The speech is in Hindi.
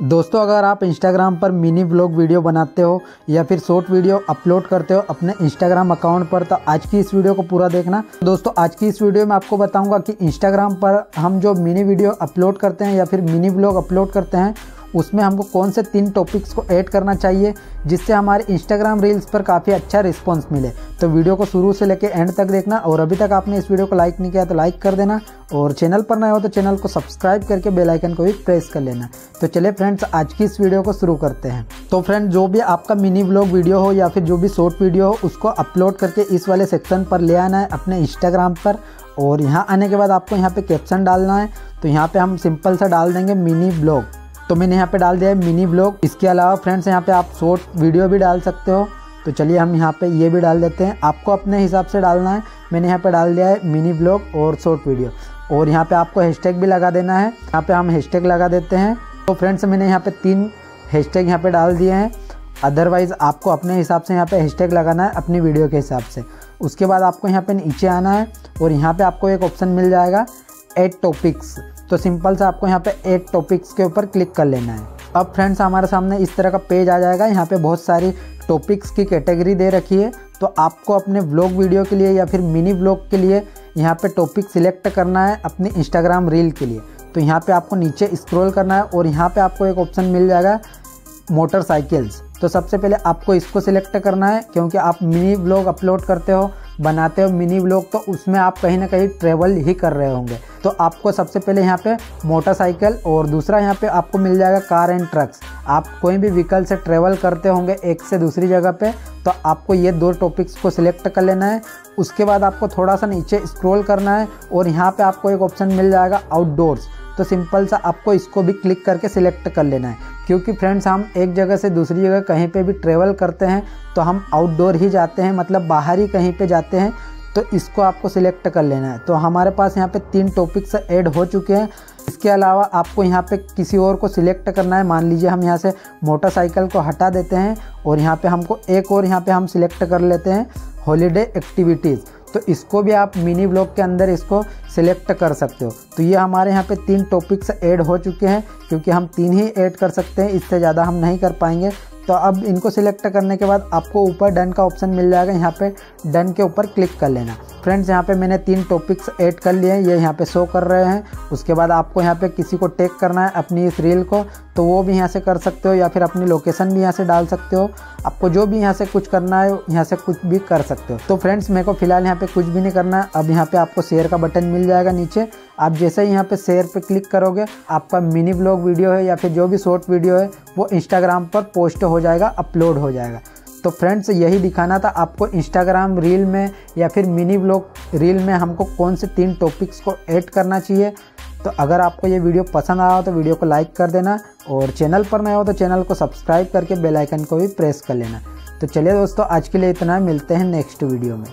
दोस्तों, अगर आप इंस्टाग्राम पर मिनी ब्लॉग वीडियो बनाते हो या फिर शॉर्ट वीडियो अपलोड करते हो अपने इंस्टाग्राम अकाउंट पर तो आज की इस वीडियो को पूरा देखना। दोस्तों, आज की इस वीडियो में आपको बताऊँगा कि इंस्टाग्राम पर हम जो मिनी वीडियो अपलोड करते हैं या फिर मिनी ब्लॉग अपलोड करते हैं उसमें हमको कौन से तीन टॉपिक्स को ऐड करना चाहिए, जिससे हमारे इंस्टाग्राम रील्स पर काफ़ी अच्छा रिस्पॉन्स मिले। तो वीडियो को शुरू से लेकर एंड तक देखना और अभी तक आपने इस वीडियो को लाइक नहीं किया तो लाइक कर देना और चैनल पर नए हो तो चैनल को सब्सक्राइब करके बेल आइकन को भी प्रेस कर लेना। तो चलिए फ्रेंड्स आज की इस वीडियो को शुरू करते हैं। तो फ्रेंड जो भी आपका मिनी ब्लॉग वीडियो हो या फिर जो भी शॉर्ट वीडियो हो, उसको अपलोड करके इस वाले सेक्शन पर ले आना है अपने इंस्टाग्राम पर और यहाँ आने के बाद आपको यहाँ पे कैप्शन डालना है। तो यहाँ पे हम सिंपल सा डाल देंगे मिनी ब्लॉग तो मैंने यहाँ पे डाल दिया है मिनी ब्लॉग इसके अलावा फ्रेंड्स यहाँ पे आप शॉर्ट वीडियो भी डाल सकते हो तो चलिए हम यहाँ पे ये भी डाल देते हैं आपको अपने हिसाब से डालना है मैंने यहाँ पे डाल दिया है मिनी ब्लॉग और शॉर्ट वीडियो और यहाँ पे आपको हैशटैग भी लगा देना है यहाँ पे हम हैशटैग लगा देते हैं तो फ्रेंड्स मैंने यहाँ पे तीन हैशटैग यहाँ पे डाल दिए हैं अदरवाइज़ आपको अपने हिसाब से यहाँ पे हैशटैग लगाना है अपनी वीडियो के हिसाब से उसके बाद आपको यहाँ पे नीचे आना है और यहाँ पे आपको एक ऑप्शन मिल जाएगा एड टॉपिक्स तो सिंपल से आपको यहाँ पे एड टॉपिक्स के ऊपर क्लिक कर लेना है। अब फ्रेंड्स हमारे सामने इस तरह का पेज आ जाएगा। यहाँ पे बहुत सारी टॉपिक्स की कैटेगरी दे रखी है। तो आपको अपने ब्लॉग वीडियो के लिए या फिर मिनी ब्लॉग के लिए यहाँ पे टॉपिक सिलेक्ट करना है अपने इंस्टाग्राम रील के लिए। तो यहाँ पे आपको नीचे स्क्रॉल करना है और यहाँ पे आपको एक ऑप्शन मिल जाएगा मोटरसाइकिल्स तो सबसे पहले आपको इसको सिलेक्ट करना है, क्योंकि आप मिनी ब्लॉग अपलोड करते हो। बनाते हो मिनी ब्लॉग तो उसमें आप कहीं ना कहीं ट्रेवल ही कर रहे होंगे। तो आपको सबसे पहले यहाँ पे मोटरसाइकिल और दूसरा यहाँ पे आपको मिल जाएगा कार एंड ट्रक्स आप कोई भी व्हीकल से ट्रेवल करते होंगे एक से दूसरी जगह पे तो आपको ये दो टॉपिक्स को सिलेक्ट कर लेना है। उसके बाद आपको थोड़ा सा नीचे स्क्रॉल करना है और यहाँ पे आपको एक ऑप्शन मिल जाएगा आउटडोर्स तो सिंपल सा आपको इसको भी क्लिक करके सिलेक्ट कर लेना है। क्योंकि फ्रेंड्स, हम एक जगह से दूसरी जगह कहीं पे भी ट्रेवल करते हैं तो हम आउटडोर ही जाते हैं मतलब बाहर ही कहीं पे जाते हैं तो इसको आपको सिलेक्ट कर लेना है। तो हमारे पास यहाँ पे तीन टॉपिक्स ऐड हो चुके हैं। इसके अलावा आपको यहाँ पे किसी और को सिलेक्ट करना है। मान लीजिए हम यहाँ से मोटरसाइकिल को हटा देते हैं और यहाँ पे हमको एक और यहाँ पे हम सिलेक्ट कर लेते हैं। हॉलीडे एक्टिविटीज़ तो इसको भी आप मिनी ब्लॉग के अंदर इसको सिलेक्ट कर सकते हो। तो ये हमारे यहाँ पे तीन टॉपिक्स ऐड हो चुके हैं, क्योंकि हम तीन ही ऐड कर सकते हैं, इससे ज़्यादा हम नहीं कर पाएँगे। तो अब इनको सिलेक्ट करने के बाद आपको ऊपर डन का ऑप्शन मिल जाएगा। यहाँ पे डन के ऊपर क्लिक कर लेना। फ्रेंड्स यहाँ पे मैंने तीन टॉपिक्स ऐड कर लिए हैं। ये यहाँ पे शो कर रहे हैं। उसके बाद आपको यहाँ पे किसी को टेक करना है अपनी इस रील को तो वो भी यहाँ से कर सकते हो या फिर अपनी लोकेशन भी यहाँ से डाल सकते हो। आपको जो भी यहाँ से कुछ करना है, यहाँ से कुछ भी कर सकते हो। तो फ्रेंड्स मेरे को फ़िलहाल यहाँ पे कुछ भी नहीं करना है। अब यहाँ पे आपको शेयर का बटन मिल जाएगा नीचे। आप जैसे ही यहाँ पे शेयर पे क्लिक करोगे, आपका मिनी ब्लॉग वीडियो है या फिर जो भी शॉर्ट वीडियो है, वो इंस्टाग्राम पर पोस्ट हो जाएगा अपलोड हो जाएगा। तो फ्रेंड्स यही दिखाना था आपको इंस्टाग्राम रील में या फिर मिनी ब्लॉग रील में हमको कौन से तीन टॉपिक्स को ऐड करना चाहिए। तो अगर आपको ये वीडियो पसंद आया हो तो वीडियो को लाइक कर देना और चैनल पर नए हो तो चैनल को सब्सक्राइब करके बेलाइकन को भी प्रेस कर लेना। तो चलिए दोस्तों, आज के लिए इतना। मिलते हैं नेक्स्ट वीडियो में।